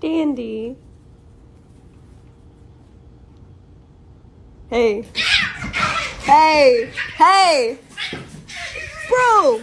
Dandy. Hey. Hey! Hey! Bro!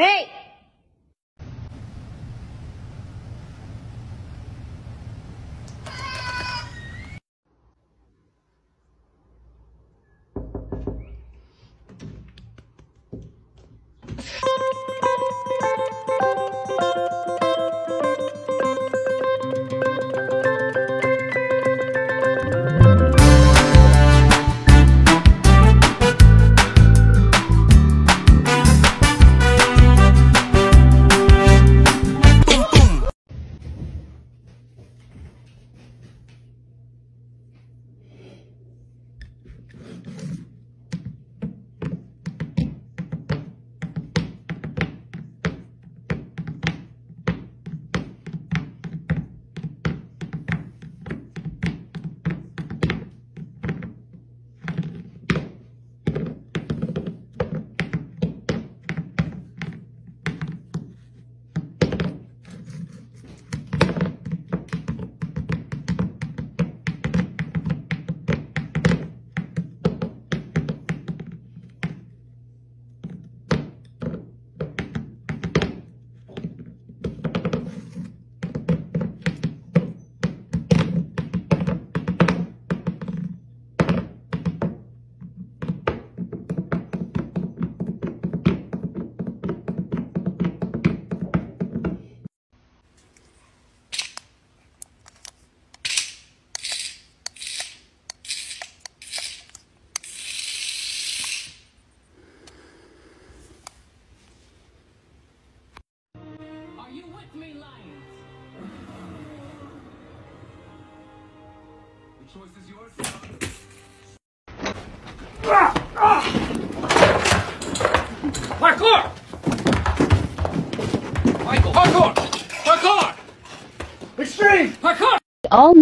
Hey!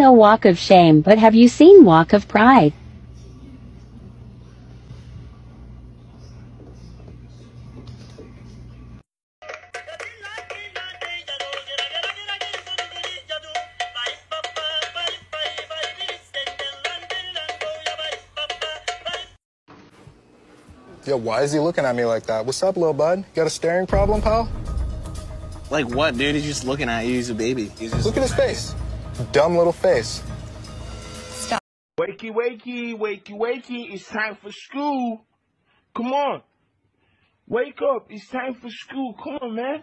All know Walk of Shame, but have you seen Walk of Pride? Yo, why is he looking at me like that? What's up, little bud? You Got a staring problem, pal? Like what, dude? He's just looking at you. He's a baby. He's just Look at his face. Dumb little face. Wakey, wakey, wakey, wakey. It's time for school. Come on. Wake up. It's time for school. Come on, man.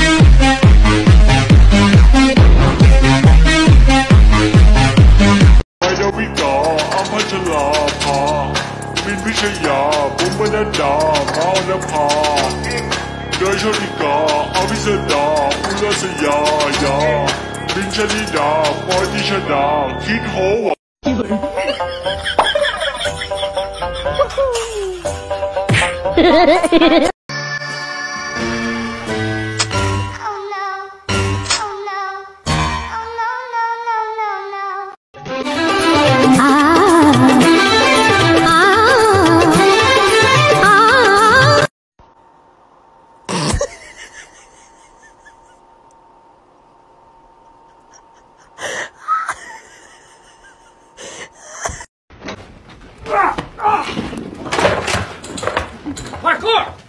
Rusya Bombada da Bağda pa Dajarika Avizada Ulasa ya ya Binçali da Partişa da Kid hova Ha ha ha ha ha! 快快快。